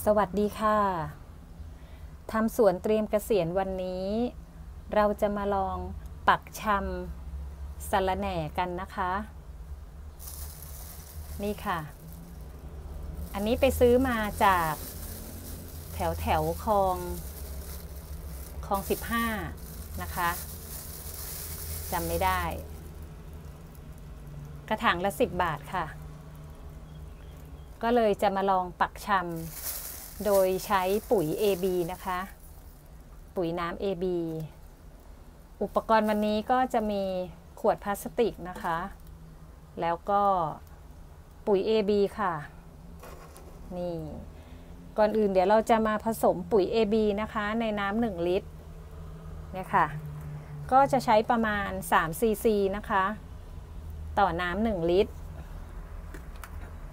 สวัสดีค่ะ ทำสวนเตรียมเกษียณวันนี้ เราจะมาลองปักชำสะระแหน่กันนะคะ นี่ค่ะ อันนี้ไปซื้อมาจากแถวแถวคลองคลอง 15 นะคะจำไม่ได้ กระถางละ 10 บาทค่ะ ก็เลยจะมาลองปักชำ โดยใช้ปุ๋ย AB นะคะ ปุ๋ยน้ำ AB อุปกรณ์วันนี้ก็จะมีขวดพลาสติกนะคะ แล้วก็ปุ๋ย AB ค่ะ นี่ ก่อนอื่นเดี๋ยวเราจะมาผสมปุ๋ย AB นะคะ ในน้ำหนึ่งลิตรเนี่ยค่ะ ก็จะใช้ประมาณ3ซีซีนะคะ ต่อน้ำหนึ่งลิตร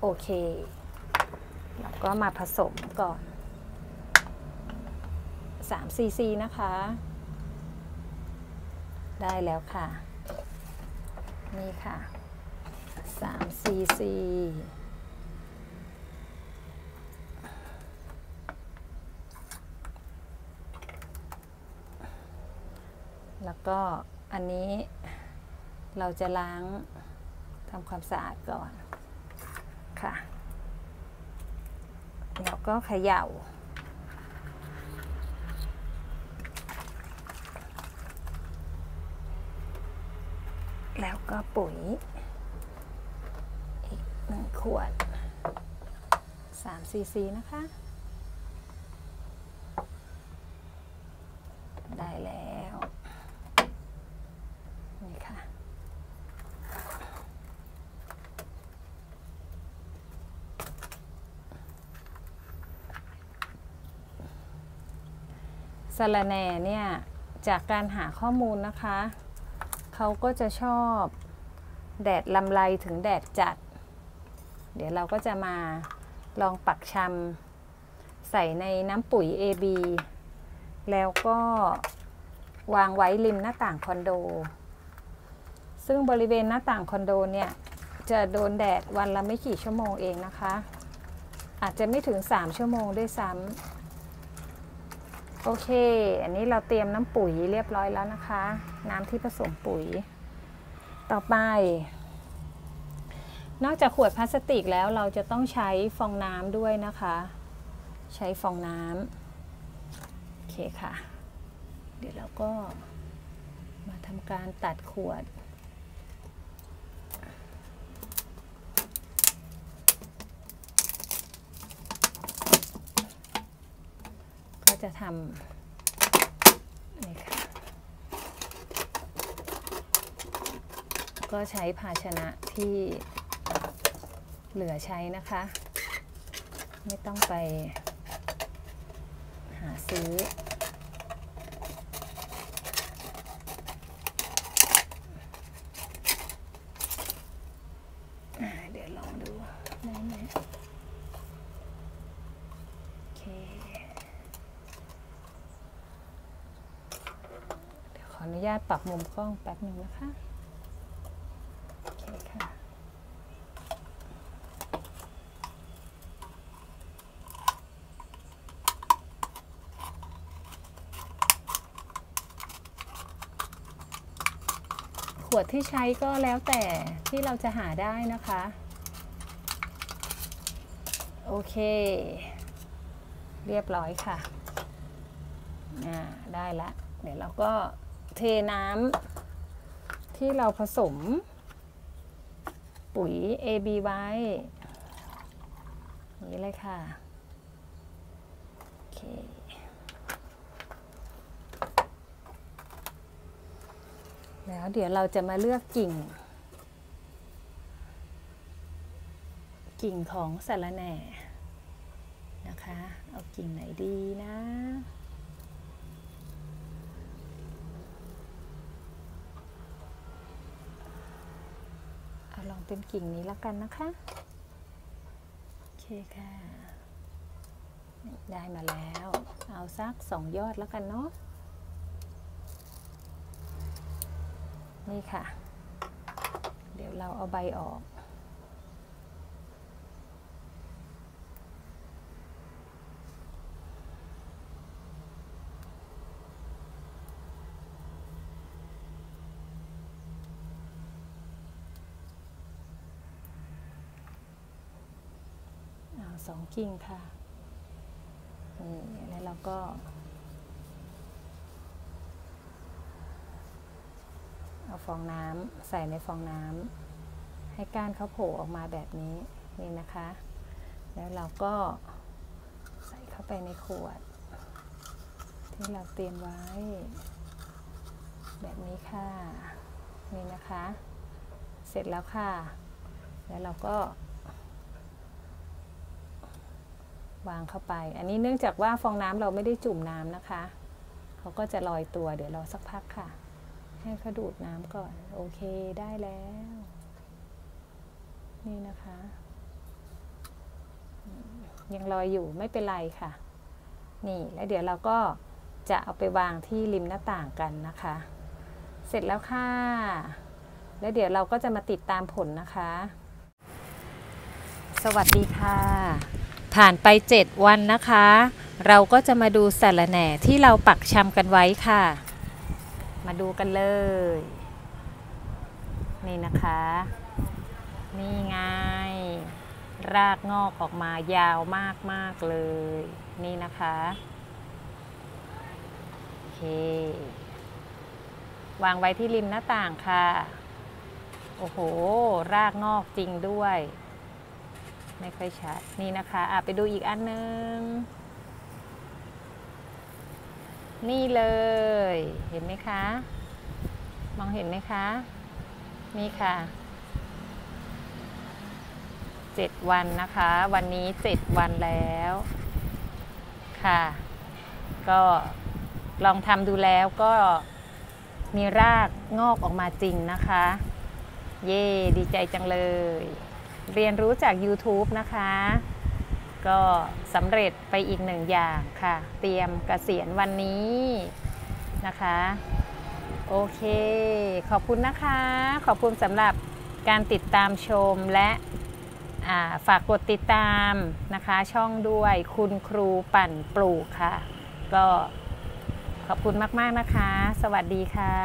โอเค แล้วก็มาผสมก่อน 3ซีซีนะคะ ได้แล้วค่ะ นี่ค่ะ3ซีซีแล้วก็อันนี้เราจะล้างทำความสะอาดก่อนค่ะ แล้วก็เขย่า แล้วก็ปุ๋ย อีกหนึ่งขวด3ซีซีนะคะ ได้แล้ว นี่ค่ะสะระแหน่เนี่ย จากการหาข้อมูลนะคะ เขาก็จะชอบแดดลำไรถึงแดดจัด เดี๋ยวเราก็จะมาลองปักชำใส่ในน้ำปุ๋ย AB แล้วก็วางไว้ริมหน้าต่างคอนโด ซึ่งบริเวณหน้าต่างคอนโดเนี่ย จะโดนแดดวันละไม่กี่ชั่วโมงเองนะคะ อาจจะไม่ถึง 3 ชั่วโมงด้วยซ้ำ โอเค อันนี้เราเตรียมน้ำปุ๋ยเรียบร้อยแล้วนะคะ น้ำที่ผสมปุ๋ย ต่อไป นอกจากขวดพลาสติกแล้วเราจะต้องใช้ฟองน้ำด้วยนะคะ ใช้ฟองน้ำโอเคค่ะ เดี๋ยวเราก็มาทำการตัดขวด จะทำนี่ค่ะก็ใช้ภาชนะที่เหลือใช้นะคะ ไม่ต้องไปหาซื้อ เดี๋ยวลองดูได้ไหมโอเค เดี๋ยวข ออนุญาตปรับมุมกล้องแป๊บหนึ่งนะคะ โอเคค่ะ ขวดที่ใช้ก็แล้วแต่ที่เราจะหาได้นะคะ โอเค เรียบร้อยค่ะอ่าได้ละ เดี๋ยวเราก็ เทน้ำที่เราผสม ปุ๋ย AB ไว้นี้เลยค่ะ โอเค แล้วเดี๋ยวเราจะมาเลือกกิ่ง กิ่งของสาระแหน่นะคะ เอากิ่งไหนดีนะ เป็นกิ่งนี้แล้วกันนะคะ โอเคค่ะ ได้มาแล้ว เอาสักสองยอดแล้วกันเนาะ นี่ค่ะ เดี๋ยวเราเอาใบออก สองกิ่งค่ะนี่แล้วเราก็ เอาฟองน้ำใส่ในฟองน้ำให้ก้านเขาโผล่ออกมาแบบนี้นี่นะคะ แล้วเราก็ใส่เข้าไปในขวด ที่เราเตรียมไว้ แบบนี้ค่ะนี่นะคะ เสร็จแล้วค่ะ แล้วเราก็ วางเข้าไป อันนี้เนื่องจากว่าฟองน้ำเราไม่ได้จุ่มน้ำนะคะ เขาก็จะลอยตัวเดี๋ยวรอสักพักค่ะ ให้เขาดูดน้ำก่อน โอเคได้แล้ว นี่นะคะ ยังลอยอยู่ไม่เป็นไรค่ะ นี่แล้วเดี๋ยวเราก็จะเอาไปวางที่ริมหน้าต่างกันนะคะ เสร็จแล้วค่ะ แล้วเดี๋ยวเราก็จะมาติดตามผลนะคะ สวัสดีค่ะ ผ่านไป 7 วันนะคะ เราก็จะมาดูสารแหน่ที่เราปักชำกันไว้ค่ะ มาดูกันเลย นี่นะคะ นี่ไง รากงอกออกมายาวมากมากเลย นี่นะคะโอเควางไว้ที่ริมหน้าต่างค่ะ โอ้โห รากงอกจริงด้วย ไม่ค่อยชัด นี่นะคะอะไปดูอีกอันนึง นี่เลย เห็นไหมคะ มองเห็นไหมคะ นี่ค่ะเจ็ดวันนะคะ วันนี้เจ็ดวันแล้วค่ะ ก็ลองทำดูแล้วก็มีรากงอกออกมาจริงนะคะ เย่ดีใจจังเลย เรียนรู้จาก YouTube นะคะ ก็สำเร็จไปอีกหนึ่งอย่างค่ะ เตรียมกเกษียณวันนี้นะคะ โอเค ขอบคุณนะคะ ขอบคุณสำหรับการติดตามชมและฝากกดติดตามนะคะ ช่องด้วยคุณครูปั่นปลูกค่ะ ก็ขอบคุณมาก ๆ นะคะ สวัสดีค่ะ